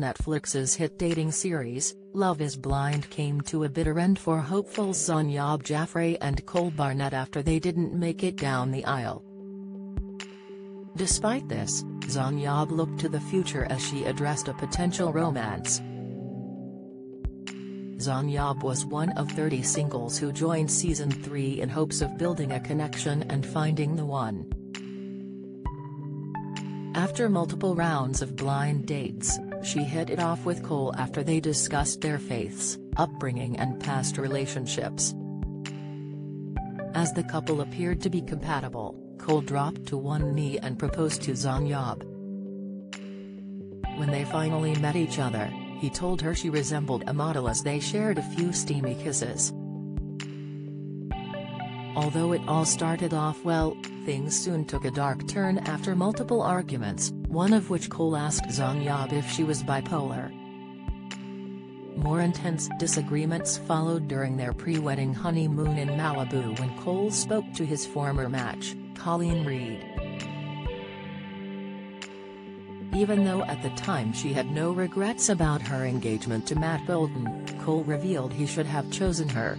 Netflix's hit dating series, Love is Blind came to a bitter end for hopefuls Zanab Jaffrey and Cole Barnett after they didn't make it down the aisle. Despite this, Zanab looked to the future as she addressed a potential romance. Zanab was one of 30 singles who joined season 3 in hopes of building a connection and finding the one. After multiple rounds of blind dates, she hit it off with Cole after they discussed their faiths, upbringing and past relationships. As the couple appeared to be compatible, Cole dropped to one knee and proposed to Zanab. When they finally met each other, he told her she resembled a model as they shared a few steamy kisses. Although it all started off well, things soon took a dark turn after multiple arguments, one of which Cole asked Zanab if she was bipolar. More intense disagreements followed during their pre-wedding honeymoon in Malibu when Cole spoke to his former match, Colleen Reed. Even though at the time she had no regrets about her engagement to Matt Bolton, Cole revealed he should have chosen her.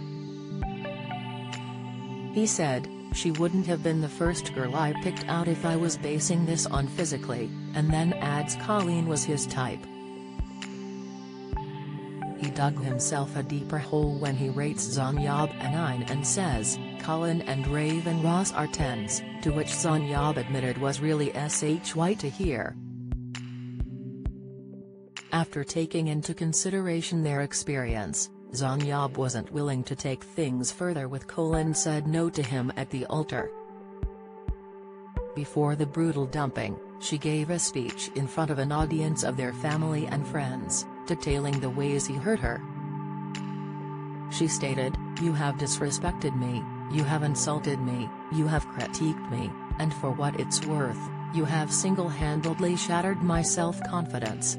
He said, she wouldn't have been the first girl I picked out if I was basing this on physically, and then adds Colleen was his type. He dug himself a deeper hole when he rates Zanab a 9 and says, Colleen and Raven Ross are 10s, to which Zanab admitted was really shy to hear. After taking into consideration their experience, Zanab wasn't willing to take things further with Cole and said no to him at the altar. Before the brutal dumping, she gave a speech in front of an audience of their family and friends, detailing the ways he hurt her. She stated, You have disrespected me, you have insulted me, you have critiqued me, and for what it's worth, you have single-handedly shattered my self-confidence.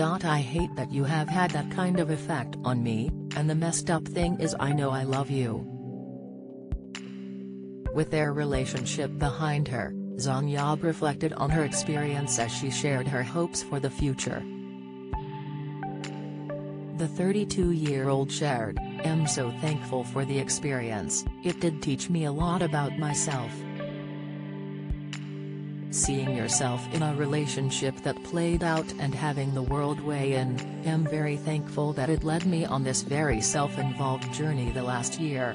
I hate that you have had that kind of effect on me, and the messed up thing is I know I love you. With their relationship behind her, Zanab reflected on her experience as she shared her hopes for the future. The 32-year-old shared, am so thankful for the experience, it did teach me a lot about myself. Seeing yourself in a relationship that played out and having the world weigh in, am very thankful that it led me on this very self-involved journey the last year.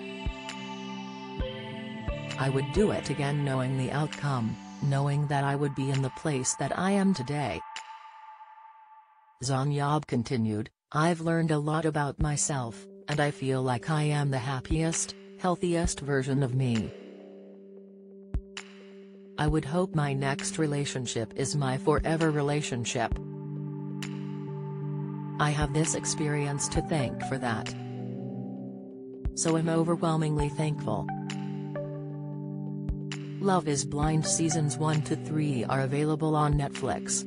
I would do it again knowing the outcome, knowing that I would be in the place that I am today. Zanab continued, I've learned a lot about myself, and I feel like I am the happiest, healthiest version of me. I would hope my next relationship is my forever relationship. I have this experience to thank for that. So I'm overwhelmingly thankful. Love is Blind Seasons 1 to 3 are available on Netflix.